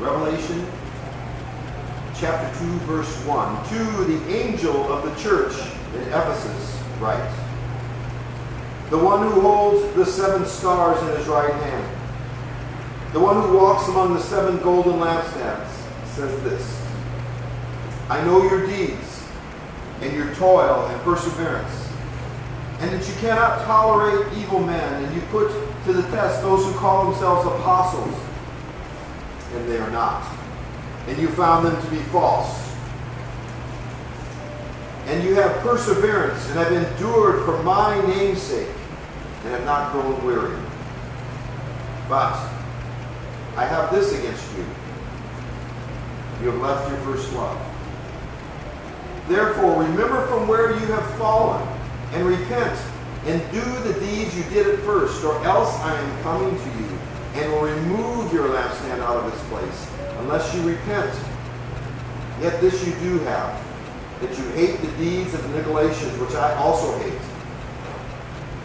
Revelation chapter 2, verse 1. To the angel of the church in Ephesus, write The one who holds the seven stars in his right hand, the one who walks among the seven golden lampstands, says this I know your deeds and your toil and perseverance, and that you cannot tolerate evil men, and you put to the test those who call themselves apostles, and they are not. And you found them to be false. And you have perseverance and have endured for my name's sake, and have not grown weary. But I have this against you. You have left your first love. Therefore, remember from where you have fallen, and repent, and do the deeds you did at first, or else I am coming to you, and will remove your lampstand out of its place, unless you repent. Yet this you do have, that you hate the deeds of the Nicolaitans, which I also hate.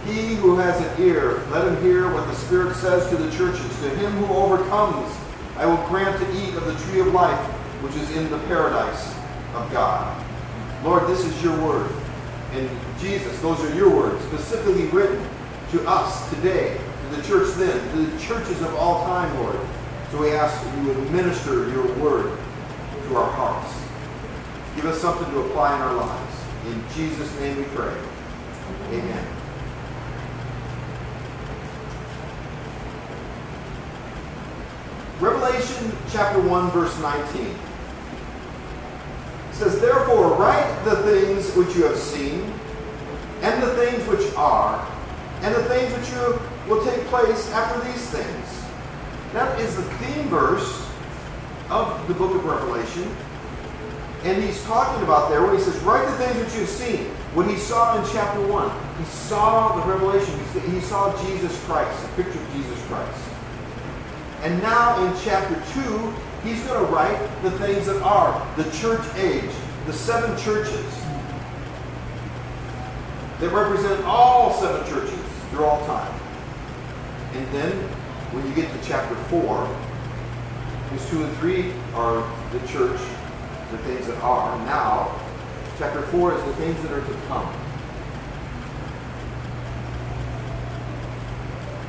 He who has an ear, let him hear what the Spirit says to the churches. To him who overcomes, I will grant to eat of the tree of life, which is in the paradise of God. Lord, this is your word. And Jesus, those are your words, specifically written to us today, to the church then, to the churches of all time, Lord. So we ask that you would minister your word to our hearts. Give us something to apply in our lives. In Jesus' name we pray. Amen. Revelation chapter 1, verse 19 it says, Therefore, write the things which you have seen, and the things which are, and the things which you will take place after these things. That is the theme verse of the book of Revelation. And he's talking about there when he says, Write the things that you've seen. What he saw in chapter 1, he saw the revelation. He saw Jesus Christ, a picture of Jesus Christ. And now in chapter 2, he's going to write the things that are the church age, the seven churches that represent all seven churches through all time. And then when you get to chapter 4, because 2 and 3 are the church, the things that are. Now, chapter 4 is the things that are to come.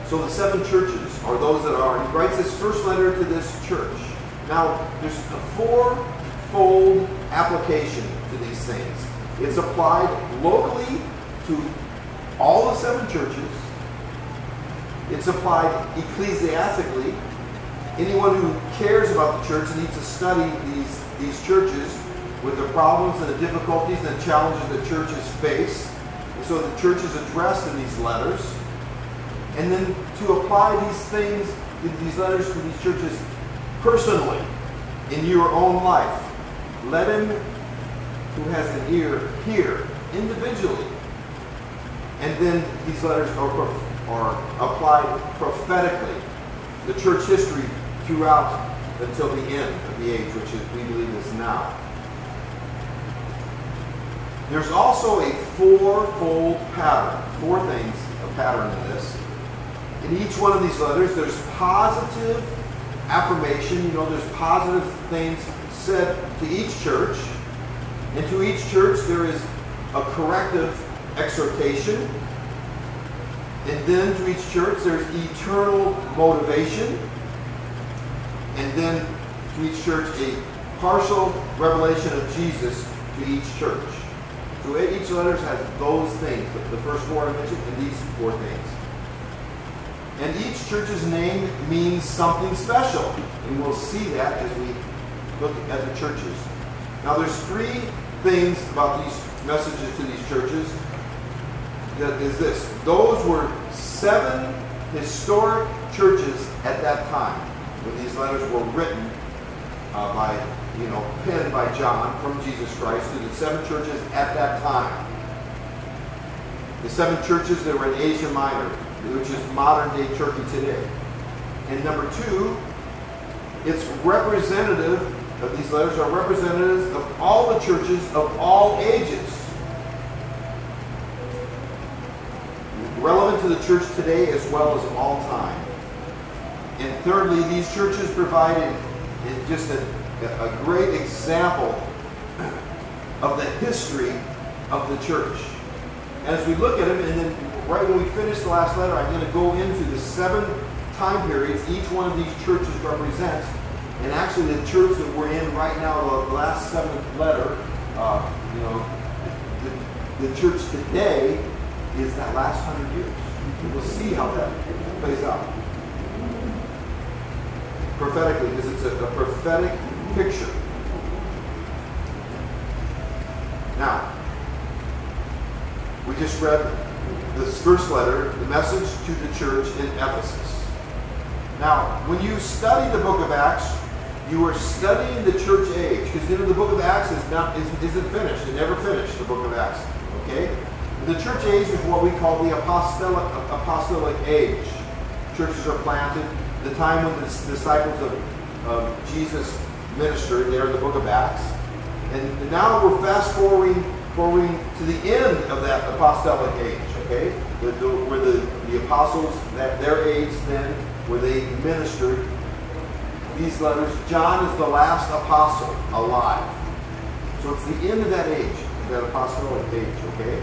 So the seven churches are those that are. He writes his first letter to this church. Now, there's a four-fold application to these things. It's applied locally to all the seven churches. It's applied ecclesiastically. Anyone who cares about the church needs to study these, these churches with the problems and the difficulties and the challenges the churches face. And so the church is addressed in these letters. And then to apply these things, these letters to these churches personally in your own life. Let him who has an ear hear individually. And then these letters are, are applied prophetically. The church history throughout until the end of the age, which is, we believe is now. There's also a fourfold pattern, four things, a pattern in this. In each one of these letters, there's positive affirmation, you know, there's positive things said to each church. And to each church, there is a corrective exhortation. And then to each church, there's eternal motivation. And then to each church, a partial revelation of Jesus to each church. So each letter has those things, the first four I mentioned, and these four things. And each church's name means something special. And we'll see that as we look at the churches. Now there's three things about these messages to these churches. Is this. Those were seven historic churches at that time when these letters were written uh, by, you know, penned by John from Jesus Christ to the seven churches at that time. The seven churches that were in Asia Minor, which is modern day Turkey today. And number two, it's representative of these letters are representatives of all the churches of all ages. To the church today as well as all time. And thirdly, these churches provided just a, a great example of the history of the church. As we look at them, and then right when we finish the last letter, I'm going to go into the seven time periods each one of these churches represents. And actually, the church that we're in right now, the last seventh letter, uh, you know, the, the church today is that last hundred years. We'll see how that plays out prophetically because it's a, a prophetic picture. Now, we just read this first letter, the message to the church in Ephesus. Now, when you study the book of Acts, you are studying the church age because you know the book of Acts is not isn't, isn't finished. It never finished. The book of Acts. Okay, the church age is what we call the apostolic apostolic age. Churches are planted. The time when the disciples of, of Jesus ministered there in the book of Acts, and now we're fast forwarding forwarding to the end of that apostolic age. Okay, the, the, where the, the apostles that their age then where they ministered these letters. John is the last apostle alive. So it's the end of that age, that apostolic age, okay?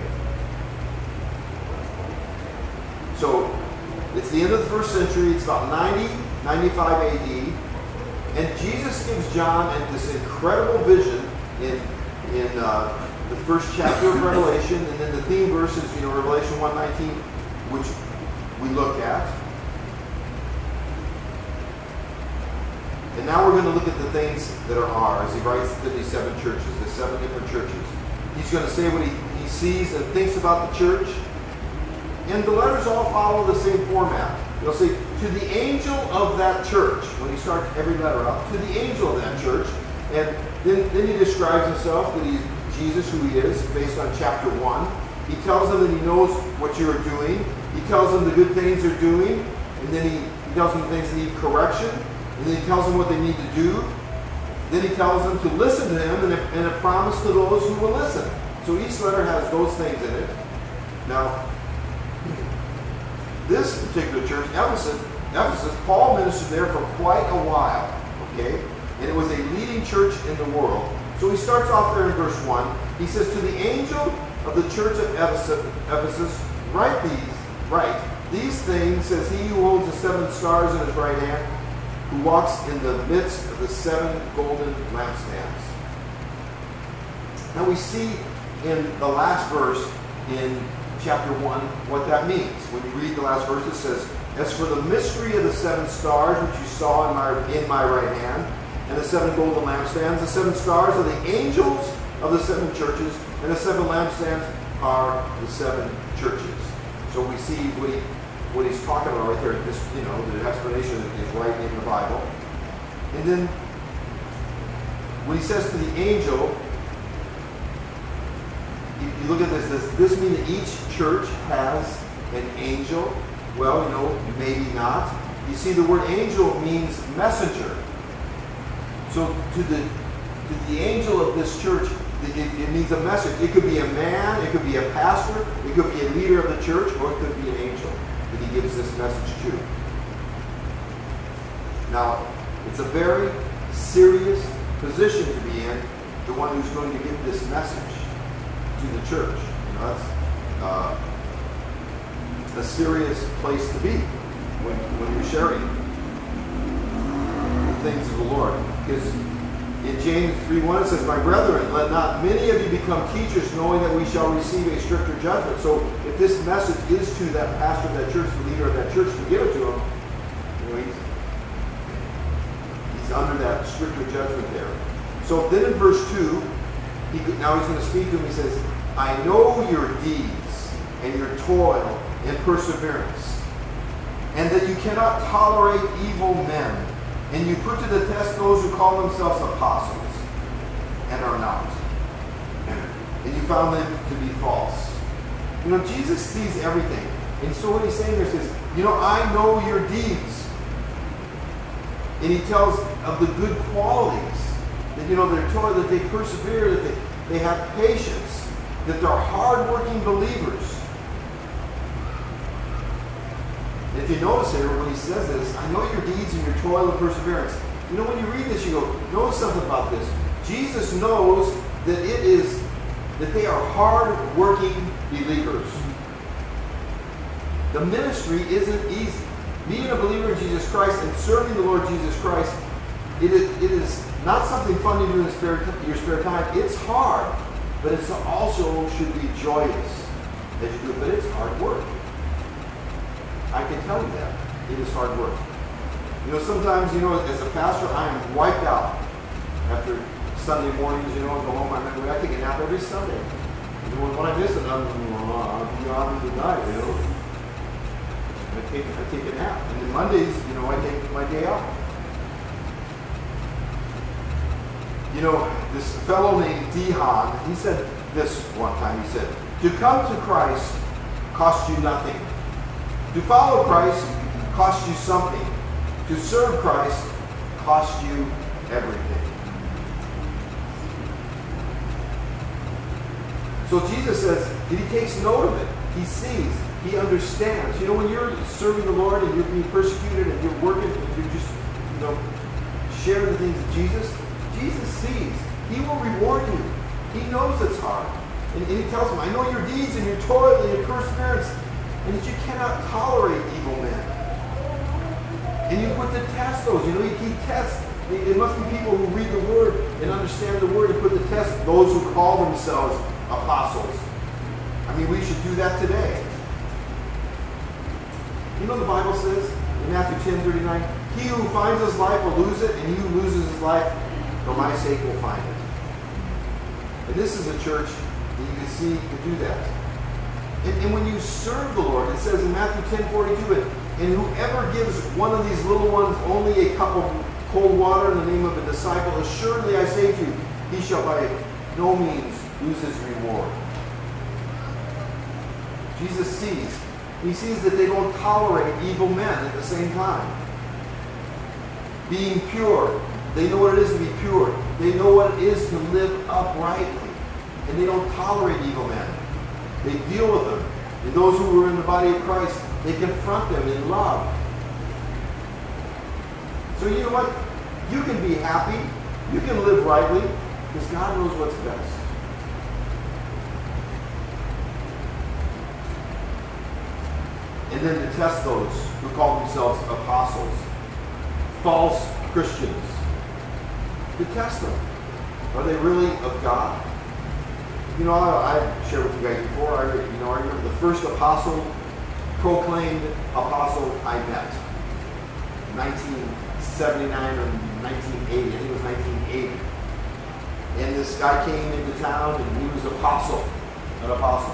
So it's the end of the first century. It's about 90, 95 AD. And Jesus gives John this incredible vision in, in uh, the first chapter of Revelation. And then the theme verses, you know, Revelation 119, which we look at. And now we're going to look at the things that are ours. He writes to these seven churches, the seven different churches. He's going to say what he, he sees and thinks about the church. And the letters all follow the same format. You'll see, to the angel of that church, when he starts every letter out, to the angel of that church. And then, then he describes himself that he's Jesus, who he is, based on chapter 1. He tells them that he knows what you're doing. He tells them the good things they're doing. And then he, he tells them things that need correction. And then he tells them what they need to do. Then he tells them to listen to him and a, and a promise to those who will listen. So each letter has those things in it. Now, this particular church, Ephesus, Ephesus, Paul ministered there for quite a while. Okay? And it was a leading church in the world. So he starts off there in verse 1. He says, To the angel of the church of Ephesus, Ephesus write these, write, these things says he who holds the seven stars in his right hand who walks in the midst of the seven golden lampstands. Now we see in the last verse in chapter 1 what that means. When you read the last verse, it says, As for the mystery of the seven stars which you saw in my, in my right hand, and the seven golden lampstands, the seven stars are the angels of the seven churches, and the seven lampstands are the seven churches. So we see what he what he's talking about right there. This, you know, the explanation is right in the Bible. And then when he says to the angel, you look at this, does this mean that each church has an angel? Well, you know, maybe not. You see, the word angel means messenger. So to the to the angel of this church, it, it, means a message. It could be a man, it could be a pastor, it could be a leader of the church, or it could be an angel that he gives this message to. Now, it's a very serious position to be in, the one who's going to give this message to the church. You know, that's uh, a serious place to be when, when you're sharing the things of the Lord. Because in James 3.1 it says, My brethren, let not many of you become teachers, knowing that we shall receive a stricter judgment. So if this message is to that pastor of that church, the leader of that church, to give it to him, you know, he's, he's under that stricter judgment there. So then in verse 2, he, now he's going to speak to him. He says, I know your deeds and your toil and perseverance, and that you cannot tolerate evil men, and you put to the test those who call themselves apostles and are not. And you found them to be false. You know, Jesus sees everything. And so what he's saying there is, you know, I know your deeds. And he tells of the good qualities that, you know, they're toil, that they persevere, that they, they have patience, that they're hardworking believers. If you notice here, when he says this, I know your deeds and your toil and perseverance. You know, when you read this, you go, know something about this. Jesus knows that it is that they are hard-working believers. The ministry isn't easy. Being a believer in Jesus Christ and serving the Lord Jesus Christ, it is, it is not something fun to do in spare, your spare time. It's hard, but it also should be joyous as you do it. But it's hard work. I can tell you that. It is hard work. You know, sometimes, you know, as a pastor, I am wiped out after Sunday mornings, you know, I go home, I remember I take a nap every Sunday. You know, when I miss it, I'm, I'll be on the night, you know. I take, I take a nap. And then Mondays, you know, I take my day off. You know, this fellow named Dihan, he said this one time. He said, to come to Christ costs you nothing. To follow Christ costs you something. To serve Christ costs you everything. So Jesus says that he takes note of it. He sees. He understands. You know, when you're serving the Lord and you're being persecuted and you're working and you're just, you know, sharing the things of Jesus, Jesus sees. He will reward you. He knows it's hard. And, and he tells him, I know your deeds and your toil and your perseverance, and that you cannot tolerate evil men. And you put to test those. You know, he, he tests. It must be people who read the Word and understand the Word and put to test those who call themselves apostles. I mean, we should do that today. You know the Bible says in Matthew 10 39, He who finds his life will lose it, and he who loses his life for my sake will find it. And this is a church that you can see can do that. And, and when you serve the Lord, it says in Matthew 10 42, and whoever gives one of these little ones only a cup of cold water in the name of a disciple, assuredly I say to you, he shall by no means lose his reward. Jesus sees. He sees that they don't tolerate evil men at the same time. Being pure. They know what it is to be pure. They know what it is to live uprightly. And they don't tolerate evil men. They deal with them. And those who are in the body of Christ, they confront them in love. So you know what? You can be happy. You can live rightly because God knows what's best. And then to test those who call themselves apostles, false Christians. To test them. Are they really of God? You know, I, I shared with you guys before, I, you know, I remember the first apostle, proclaimed apostle I met. 1979 or 1980, I think it was 1980. And this guy came into town and he was apostle, an apostle.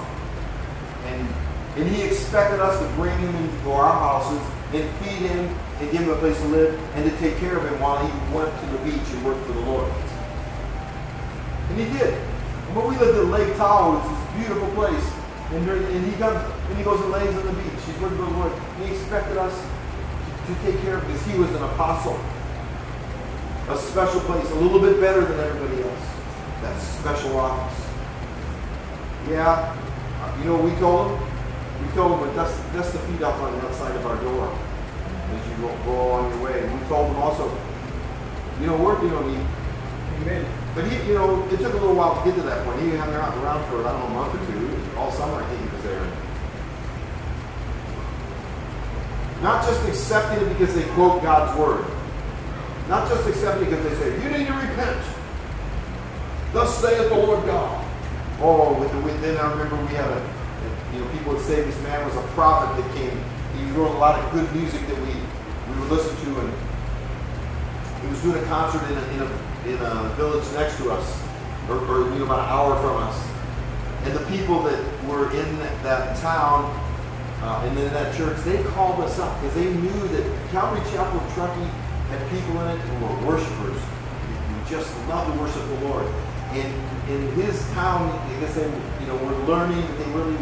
And and he expected us to bring him into our houses and feed him and give him a place to live and to take care of him while he went to the beach and worked for the Lord. And he did. But we lived at Lake Tahoe, it's this beautiful place. And, there, and he comes and he goes and lays on the beach. He's working for the Lord. And he expected us to, take care of him because he was an apostle. A special place, a little bit better than everybody else. That special office. Yeah, you know what we told him? We told them to dust, dust the feet up on the outside of our door as you go, go along your way. And we told them also, you know, work you don't need. Amen. But he, you know, it took a little while to get to that point. He hung around, around for, I don't know, a month or two. All summer, I think he was there. Not just accepting it because they quote God's word. Not just accepting it because they say, you need to repent. Thus saith the Lord God. Oh, with the, with, then I remember we had a, you know, people would say this man was a prophet that came. He wrote a lot of good music that we, listen to, and he was doing a concert in a, in a, in a village next to us, or, or you know, about an hour from us. And the people that were in that, that town uh, and in that church, they called us up because they knew that Calvary Chapel Truckee had people in it who were worshipers, who just loved to worship the Lord. And in his town, I guess they, you know, were learning. They really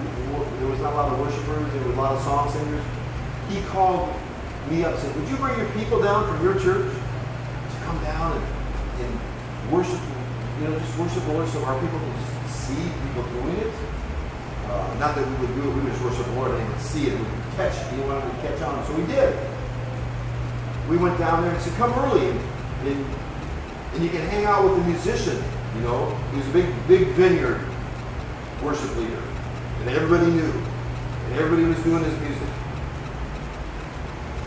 there was not a lot of worshipers. There was a lot of song singers. He called me up and said, "Would you bring your people down from your church to come down and, and worship? You know, just worship the Lord, so our people can just see people doing it. Uh, not that we would do it. We would just worship the Lord and they would see it. We would catch. He wanted to catch on, so we did. We went down there and said, "Come early." And and, and you can hang out with the musician, you know. He was a big, big vineyard worship leader. And everybody knew. And everybody was doing his music.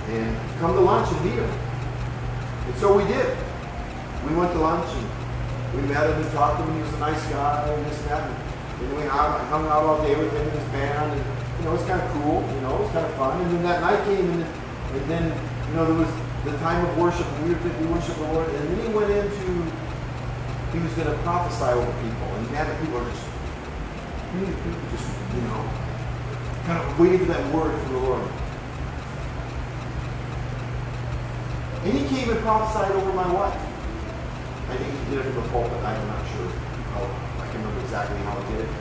And come to lunch and meet him. And so we did. We went to lunch and we met him and talked to him. He was a nice guy and this and that. And we hung out all day with him and his band. And, you know, it was kind of cool. You know, it was kind of fun. And then that night came and, and then, you know, there was the time of worship. And we, were, we worship the Lord. And then he went into, he was going to prophesy over people. And man, people are just, just, you know, kind of waiting for that word from the Lord. And he came and prophesied over my wife. I think he did it from the pulpit. I'm not sure. How, I can't remember exactly how he did it.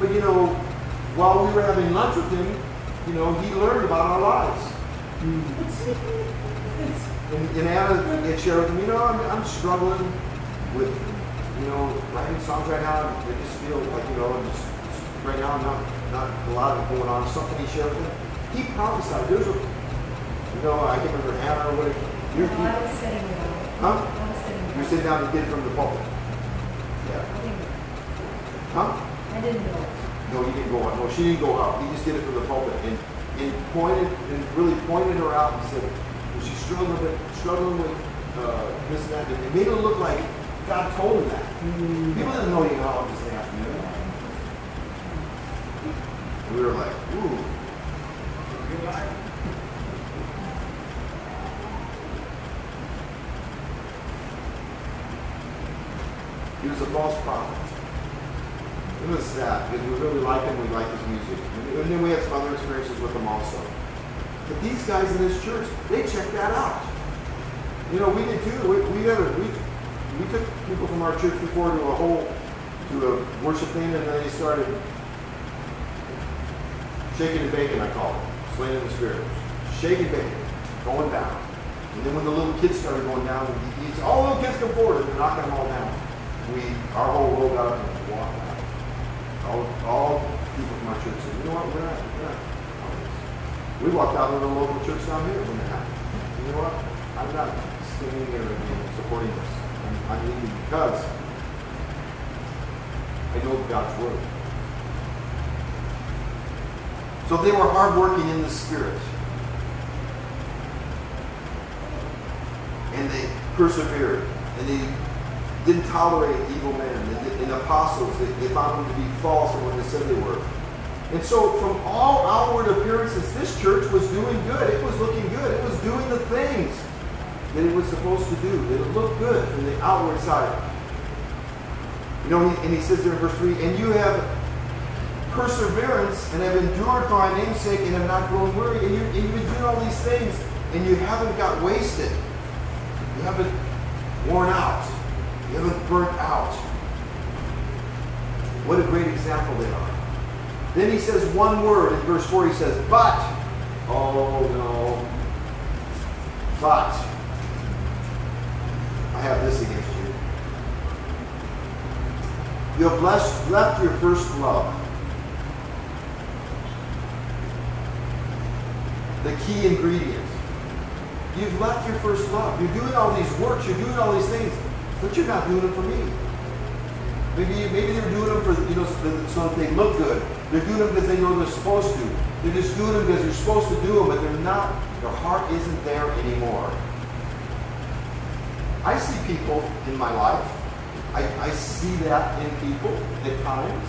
But you know, while we were having lunch with him, you know, he learned about our lives. And, and Anna had shared with him, you know, I'm, I'm struggling with, you know, writing songs right now. I just feel like, you know, I'm just, right now, I'm not, not a lot of going on. Something he shared with him. He prophesied. There's a, you know, I can't remember Anna or what. You're, no, I was sitting down. Huh? I was sitting down. You're sitting down and did it from the pulpit. Yeah. I didn't, Huh? I didn't go. No, you didn't go up. No, she didn't go up. He just did it from the pulpit and, and pointed and really pointed her out and said, was she struggling with struggling with uh, this and that? And it made it look like God told her that. People didn't know you know this afternoon. We were like, ooh. He was a false prophet. It was sad because we really like him. We like his music, and then we had some other experiences with him also. But these guys in this church, they checked that out. You know, we did too. We we never we we took people from our church before to a whole to a worship thing, and then they started shaking and baking. I call it slaying in the spirit, shaking, baking, going down. And then when the little kids started going down, he, he all little kids come forward and they're knocking them all down. We our whole world got up and walked out. All, all people from our church said, you know what, we're not, we're not. We walked out of the local church down here when it happened. You know what? I'm not standing or and supporting this. I'm, I'm leaving because I know God's word. So they were hardworking in the spirit. And they persevered. And they didn't tolerate evil men and, and apostles. They, they found them to be false in what they said they were. And so, from all outward appearances, this church was doing good. It was looking good. It was doing the things that it was supposed to do. That it looked good from the outward side. You know, and he says there in verse 3 And you have perseverance and have endured for my name's sake and have not grown weary. And, you, and you've been doing all these things and you haven't got wasted. You haven't worn out. Haven't burnt out. What a great example they are. Then he says one word in verse 4. He says, but. Oh no. But. I have this against you. You have left, left your first love. The key ingredient. You've left your first love. You're doing all these works. You're doing all these things. But you're not doing it for me. Maybe maybe they're doing them for you know so that they look good. They're doing them because they know they're supposed to. They're just doing them because they're supposed to do them, but they're not. Their heart isn't there anymore. I see people in my life. I, I see that in people at times.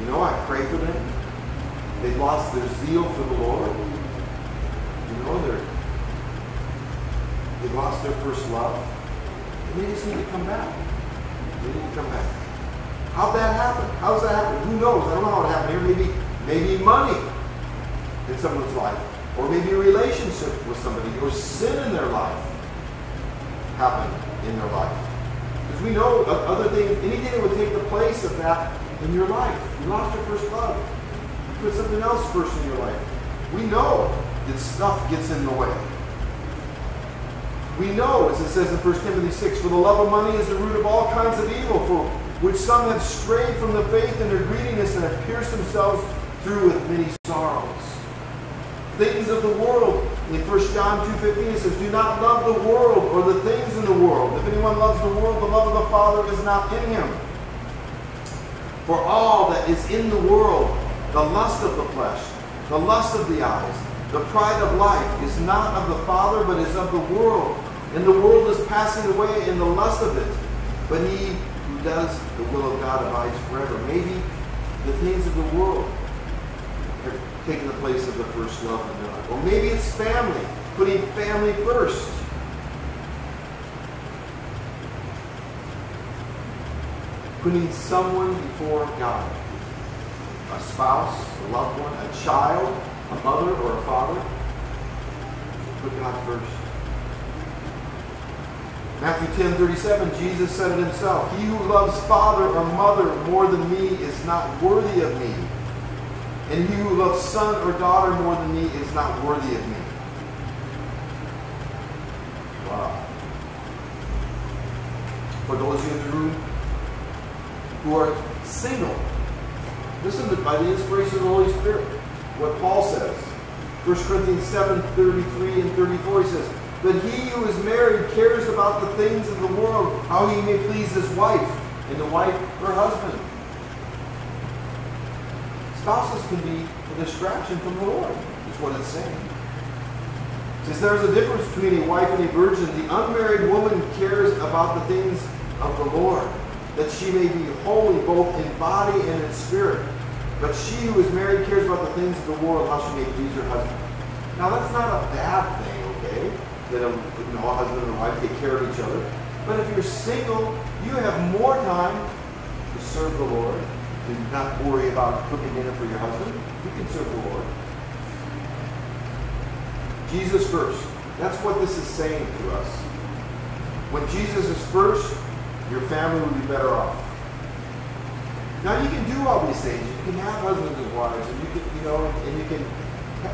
You know, I pray for them. They've lost their zeal for the Lord. You know, they're they lost their first love. They just need to come back. They need to come back. How'd that happen? How's that happen? Who knows? I don't know how it happened here. Maybe, maybe money in someone's life. Or maybe a relationship with somebody. Or sin in their life happened in their life. Because we know other things, anything that would take the place of that in your life. You lost your first love. You put something else first in your life. We know that stuff gets in the way. We know, as it says in 1 Timothy 6, for the love of money is the root of all kinds of evil, for which some have strayed from the faith in their greediness and have pierced themselves through with many sorrows. Things of the world In 1 John 2.15 it says, Do not love the world or the things in the world. If anyone loves the world, the love of the Father is not in him. For all that is in the world, the lust of the flesh, the lust of the eyes, the pride of life is not of the Father, but is of the world. And the world is passing away in the lust of it. But he who does the will of God abides forever. Maybe the things of the world have taken the place of the first love their life. Or maybe it's family, putting family first. Putting someone before God. A spouse, a loved one, a child, a mother or a father. Put God first. Matthew 10 37, Jesus said it himself He who loves father or mother more than me is not worthy of me. And he who loves son or daughter more than me is not worthy of me. Wow. For those of you in the room who are single, listen to by the inspiration of the Holy Spirit. What Paul says. 1 Corinthians 7 33 and 34, he says, But he who is married cares about the things of the world, how he may please his wife, and the wife her husband. Spouses can be a distraction from the Lord, is what it's saying. Since there's a difference between a wife and a virgin, the unmarried woman cares about the things of the Lord, that she may be holy both in body and in spirit. But she who is married cares about the things of the world, how she may please her husband. Now that's not a bad thing? That a, you know, a husband and a wife take care of each other. But if you're single, you have more time to serve the Lord, to not worry about cooking dinner for your husband. You can serve the Lord. Jesus first. That's what this is saying to us. When Jesus is first, your family will be better off. Now you can do all these things. You can have husbands and wives, and you can, you know, and you can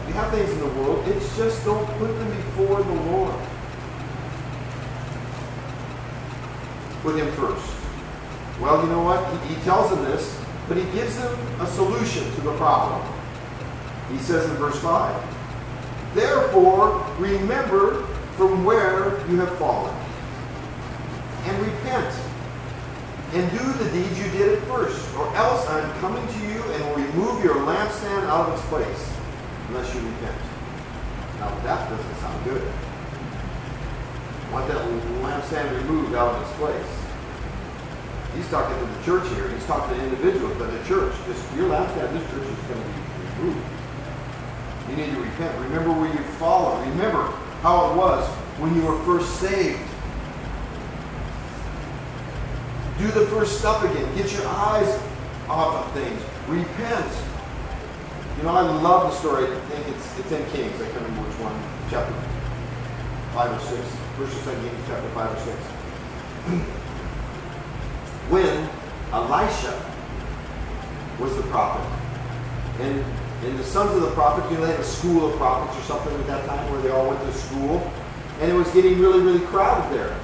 you have things in the world. It's just don't put them before the Lord. Put him first. Well, you know what? He, he tells them this, but he gives them a solution to the problem. He says in verse 5, Therefore, remember from where you have fallen, and repent and do the deeds you did at first, or else I am coming to you and will remove your lampstand out of its place, unless you repent. Now that doesn't sound good. Want that lampstand removed out of its place. He's talking to the church here. He's talking to individuals, but the church, this your lampstand, this church is going to be removed. You need to repent. Remember where you've fallen. Remember how it was when you were first saved. Do the first stuff again. Get your eyes off of things. Repent. You know, I love the story. I think it's, it's in Kings. I can't remember which one. Chapter 5 or 6. First or second Kings, chapter 5 or 6. when Elisha was the prophet, and, and the sons of the prophet, you know, they had a school of prophets or something at that time where they all went to school, and it was getting really, really crowded there.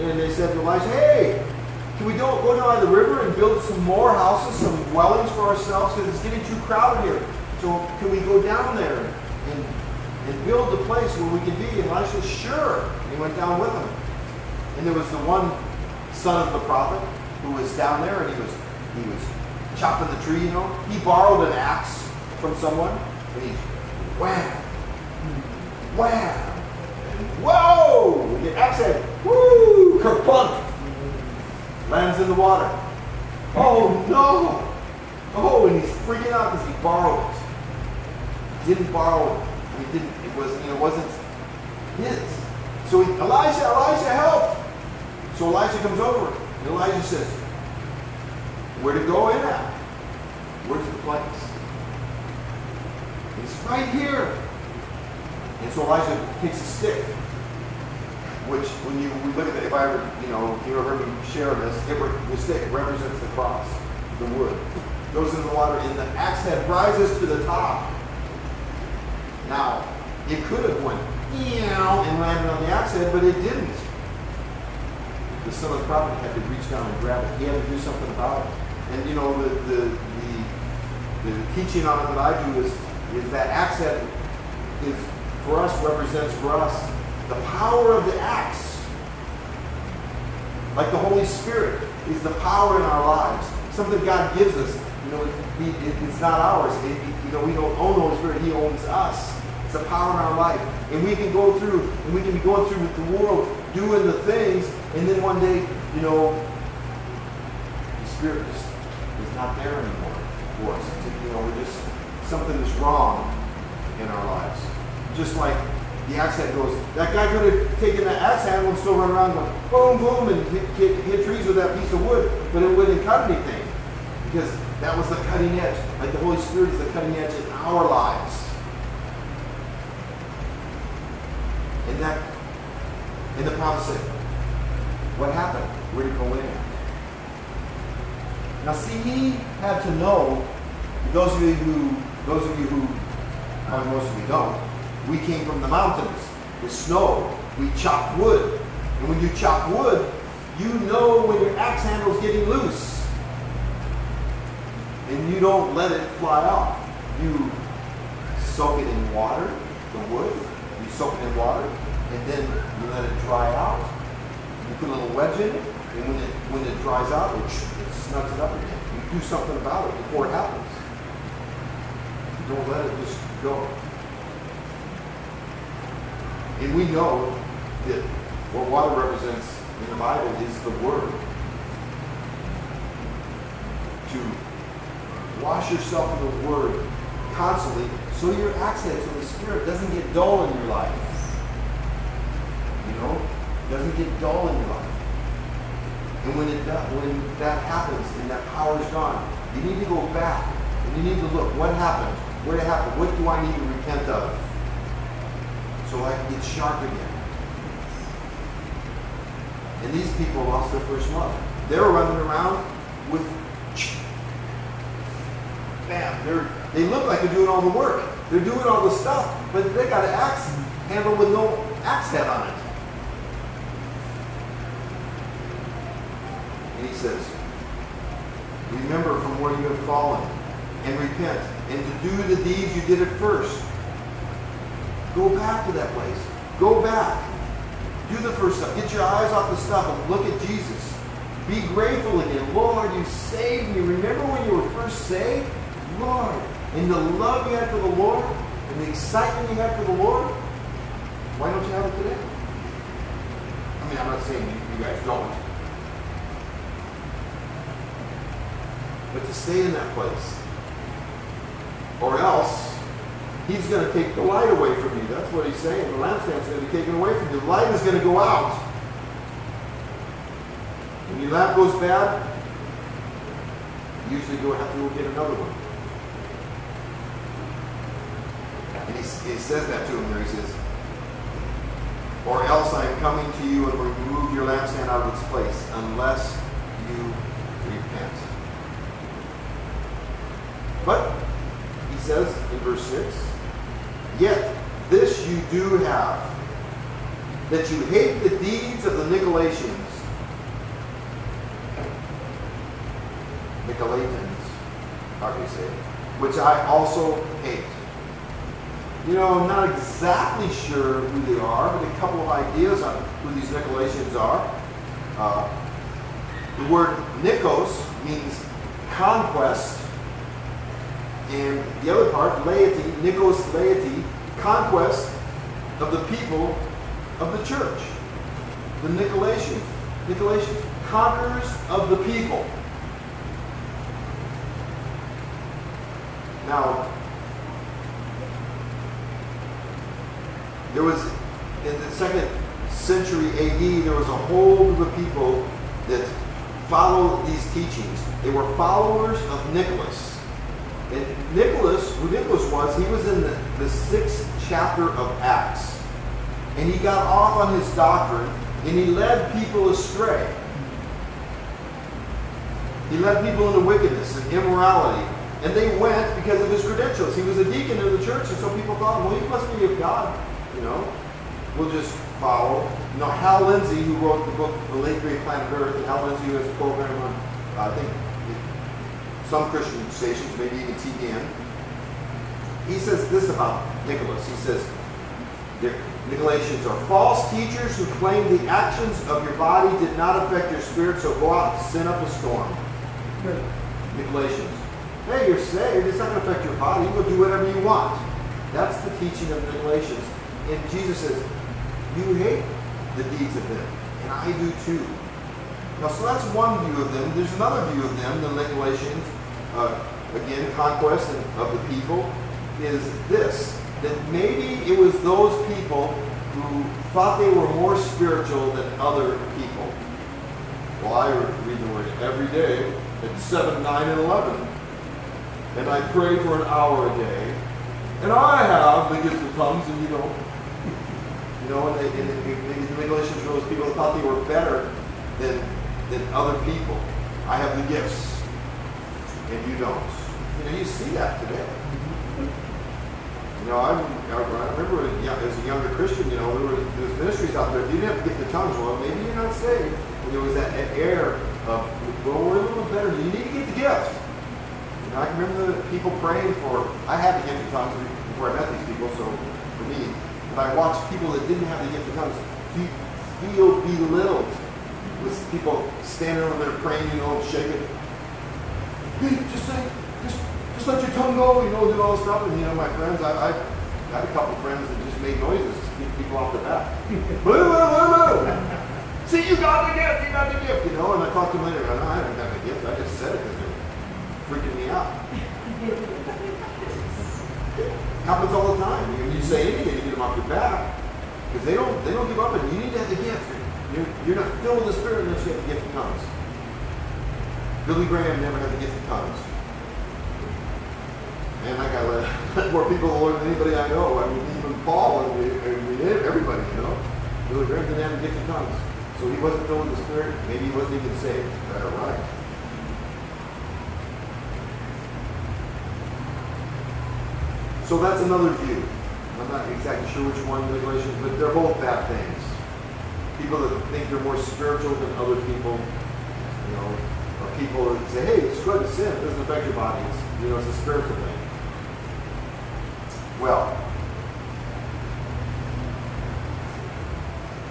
And they said to Elisha, hey, can we go, go down by the river and build some more houses, some dwellings for ourselves? Because it's getting too crowded here. So can we go down there and, and build the place where we can be? And Elisha said, sure. And he went down with him. And there was the one son of the prophet who was down there and he was he was chopping the tree, you know. He borrowed an axe from someone and he wham, wham, and whoa! The axe head, whoo, kerplunk lands in the water. Oh no! Oh, and he's freaking out because he borrowed it. Didn't borrow it. He didn't. It was. It wasn't his. So he, Elijah, Elijah, help! So Elijah comes over, and Elijah says, "Where to go in at? Where's the place?" It's right here. And so Elijah takes a stick which when you we look at it, if I ever, you know, if you ever heard me share this, it, the stick represents the cross, the wood. Goes in the water and the axe head rises to the top. Now, it could have went and landed on the axe head, but it didn't. The son of the prophet had to reach down and grab it. He had to do something about it. And you know, the the the, the teaching on it that I do is is that axe head is for us represents for us the power of the axe. Like the Holy Spirit is the power in our lives. Something God gives us. You know, it, it, it's not ours. You know, we don't own the Holy Spirit. He owns us. It's a power in our life. And we can go through, and we can be going through with the world, doing the things, and then one day, you know, the Spirit just is not there anymore for us. It's, you know, we're just, something is wrong in our lives. Just like the axe head goes, that guy could have taken that axe handle and still run around going boom, boom, and hit, hit, hit trees with that piece of wood, but it wouldn't cut anything. Because that was the cutting edge. Like the Holy Spirit is the cutting edge in our lives. And that, in the prophecy, what happened? Where did it go in? Now, see, he had to know. Those of you who, those of you who, probably most of you don't. We came from the mountains with snow. We chop wood, and when you chop wood, you know when your axe handle is getting loose, and you don't let it fly off. You soak it in water, the wood. You soak it in water, and then you let it dry out. You put a little wedge in it, and when it when it dries out, it, it snugs it up again. You do something about it before it happens. You don't let it just go. And we know that what water represents in the Bible is the Word. To wash yourself in the Word constantly so your access to the Spirit doesn't get dull in your life. You know? Doesn't get dull in your life. And when it when that happens and that power is gone, you need to go back and you need to look what happened, where it happened, what do I need to repent of, so I can get sharp again. And these people lost their first love. They were running around with, bam, they're they look like they're doing all the work. They're doing all the stuff, but they got an axe handle with no axe head on it. And he says, Remember from where you have fallen and repent and to do the deeds you did at first. Go back to that place. Go back. Do the first stuff. Get your eyes off the stuff and look at Jesus. Be grateful again. Lord, you saved me. Remember when you were first saved? Lord. And the love you had for the Lord and the excitement you had for the Lord. Why don't you have it today? I mean, I'm not saying you, you guys don't. But to stay in that place. Or else, he's going to take the light away from you. That's what he's saying. The lampstand is going to be taken away from you. The light is going to go out. When your lamp goes bad, usually you usually go have to go get another one. And he, he says that to him there. He says, Or else I am coming to you and will remove your lampstand out of its place, unless you repent. But, he says in verse 6, Yet this you do have, that you hate the deeds of the Nicolaitans. Nicolaitans, how do you say it? Which I also hate. You know, I'm not exactly sure who they are, but a couple of ideas on who these Nicolaitans are. Uh, the word Nikos means conquest, and the other part, laity, Nikos laity, conquest of the people of the church. The Nicolaitans, Nicolaitans, conquerors of the people. Now, there was in the second century AD, there was a whole group of people that followed these teachings. They were followers of Nicholas. And Nicholas, who Nicholas was, he was in the, the sixth chapter of Acts. And he got off on his doctrine and he led people astray. He led people into wickedness and immorality. And they went because of his credentials. He was a deacon in the church, and so people thought, well, he must be of God. You know, we'll just follow. You know, Hal Lindsey, who wrote the book The Late Great Planet Earth, and Hal Lindsey, who has a program on, I think, some Christian stations, maybe even TBN. He says this about Nicholas. He says, Nicolaitans are false teachers who claim the actions of your body did not affect your spirit, so go out and sin up a storm. Nicolaitans. Hey, you're saved. It's not going to affect your body. You go do whatever you want. That's the teaching of Nicolaitans. And Jesus says, you hate the deeds of them. And I do too. Now, so that's one view of them. There's another view of them, the Nicolaitans. Uh, again, conquest of the people is this that maybe it was those people who thought they were more spiritual than other people. Well, I read the word every day at 7, 9, and 11. And I pray for an hour a day. And I have the gift of tongues, and you don't. You know, and, they, and the Nicolaitans were those people that thought they were better than, than other people. I have the gifts, and you don't. You know, you see that today. You know, I, I remember as a younger Christian, you know, there was, there was ministries out there. If you didn't have to get the tongues, well, maybe you're not saved. And there was that, that air of, well, we're a little better. You need to get the gift. You know, I remember the people praying for, I had the gift of tongues before I met these people, so for me, but I watched people that didn't have the gift of tongues feel belittled with people standing over there praying, you know, shaking. Hey, just say, just just let your tongue go, you know, do all this stuff. And, you know, my friends, I, I had a couple friends that just made noises to keep people off the back. boo, boo, boo, boo. See, you got the gift, you got the gift, you know. And I talked to them later, I, I don't have the gift. I just said it because they're freaking me out. happens all the time. You, you say anything, you get them off your back. Because they don't, they don't give up, and you need to have the gift. You're, you're not filled with the Spirit unless you have the gift of tongues. Billy Graham never had the gift of tongues. And I got led more people to Lord than anybody I know. I mean, even Paul and, we, and we, everybody, you know. Billy Graham didn't have the gift of tongues. So he wasn't filled with the Spirit. Maybe he wasn't even saved. Right, right. So that's another view. I'm not exactly sure which one the Nicolaitans, but they're both bad things. People that think they're more spiritual than other people, you know, people that say, hey, it's good to sin, it doesn't affect your body. It's, you know, it's a spiritual thing. Well,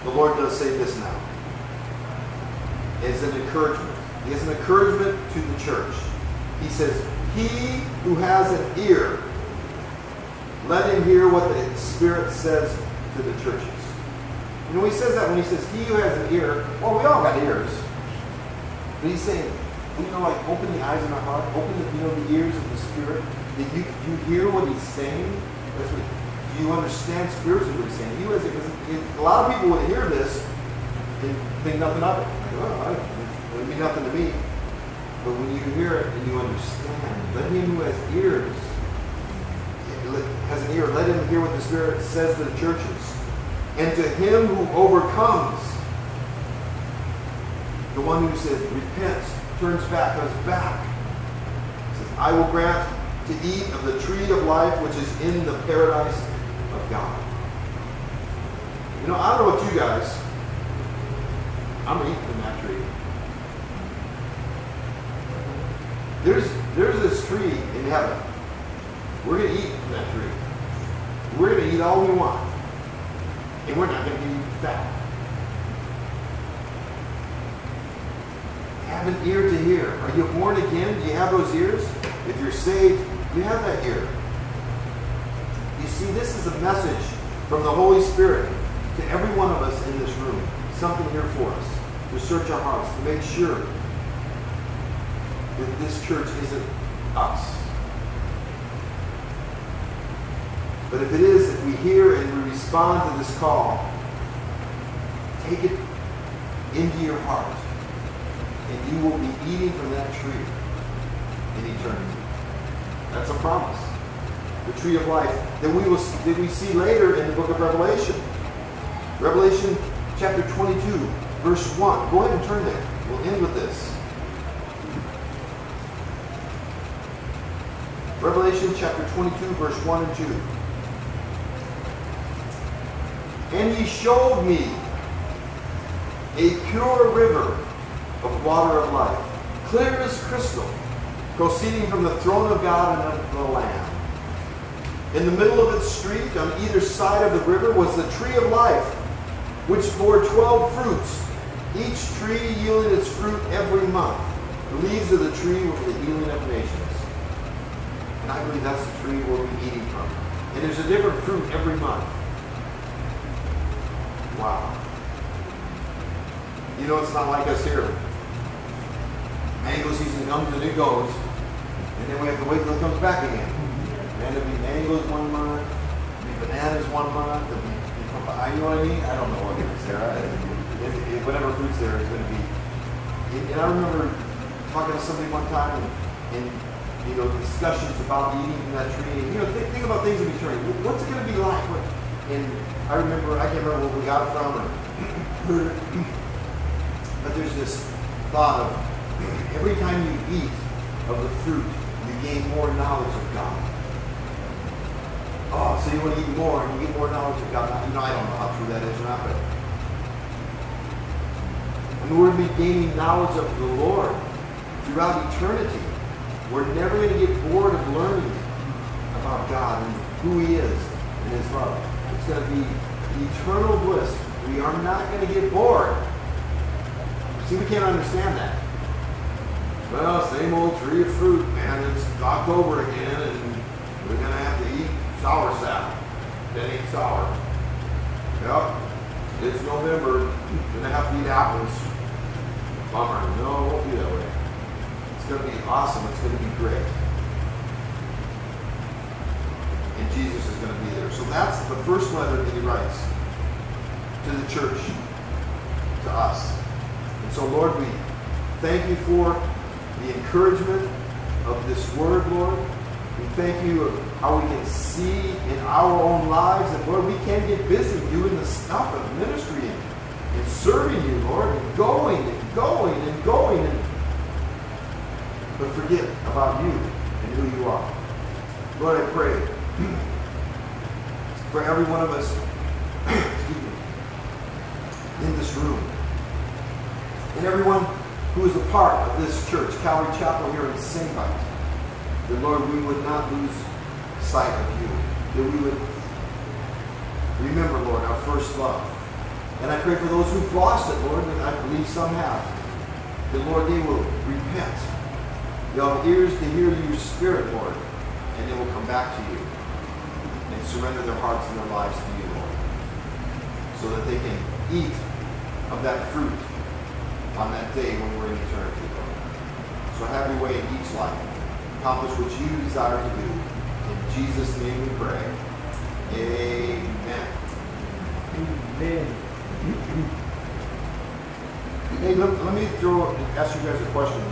the Lord does say this now. It's an encouragement. It's an encouragement to the church. He says, He who has an ear, let him hear what the Spirit says to the churches. You know, he says that when he says, He who has an ear, well, we all got ears. But he's saying, you know, like open the eyes of my heart, open the, you know, the ears of the Spirit, that you, you hear what he's saying. That's what, do you understand spiritually what he's saying? You as a, lot of people would hear this and think nothing of it. Like, oh, it would mean nothing to me. But when you hear it and you understand, let him who has ears has an ear, let him hear what the Spirit says to the churches. And to him who overcomes, the one who says, repents, turns back, goes back, says, I will grant to eat of the tree of life which is in the paradise of God. You know, I don't know about you guys. I'm eating from that tree. There's there's this tree in heaven. We're going to eat from that tree. We're to eat all we want. And we're not to be fat. Have an ear to hear. Are you born again? Do you have those ears? If you're saved, you have that ear. You see, this is a message from the Holy Spirit to every one of us in this room. Something here for us to search our hearts, to make sure that this church isn't us. But if it is, if we hear and we respond to this call, take it into your heart, and you will be eating from that tree in eternity. That's a promise. The tree of life that we will that we see later in the book of Revelation. Revelation chapter 22, verse 1. Go ahead and turn there. We'll end with this. Revelation chapter 22, verse 1 and 2. And he showed me a pure river water of life, clear as crystal, proceeding from the throne of God and of the Lamb. In the middle of its street, on either side of the river, was the tree of life, which bore twelve fruits, each tree yielding its fruit every month. The leaves of the tree were for the healing of nations. And I believe that's the tree we'll be eating from. And there's a different fruit every month. Wow. You know, it's not like us here. Mango season comes and it goes. And then we have to wait till it comes back again. And it'll be mangoes one month, it'll be bananas one month, it'll be, you know what I mean? I don't know what it is there. It- it- Whatever fruits there is going to be. And and I remember talking to somebody one time and, you know, discussions about eating from that tree. And, you know, think, about things in eternity. What- What's it going to be like? What, and I remember, I can't remember where we got it from or. But there's this thought of every time you eat of the fruit, you gain more knowledge of God. Oh, so you want to eat more and you get more knowledge of God. You know, I don't know how true that is or not, but and we're going to be gaining knowledge of the Lord throughout eternity. We're never going to get bored of learning about God and who He is and His love. It's going to be eternal bliss. We are not going to get bored. See, we can't understand that. Well, same old tree of fruit, man. It's October again, and we're going to have to eat soursop. That ain't sour. Yep. It's November. Gonna have to eat apples. Bummer. No, it won't be that way. It's gonna be awesome. It's gonna be great. And Jesus is gonna be there. So that's the first letter that he writes to the church, to us. And so, Lord, we thank you for the encouragement of this word, Lord. We thank you of how we can see in our own lives that, Lord, we can get busy doing the stuff of ministry and, and serving you, Lord, and going and going and going, and, but forget about you and who you are. Lord, I pray for every one of us me, in this room, and everyone who is a part of this church, Calvary Chapel here in Seine Bight, that Lord, we would not lose sight of you, that we would remember, Lord, our first love. And I pray for those who've lost it, Lord, and I believe some have, that Lord, they will repent. They'll have ears to hear your spirit, Lord, and they will come back to you and surrender their hearts and their lives to you, Lord, so that they can eat of that fruit on that day when we're in eternity, So have your way in each life. Accomplish what you desire to do. In Jesus' name we pray. Amen. Amen. Hey, let, let me throw ask you guys a question here.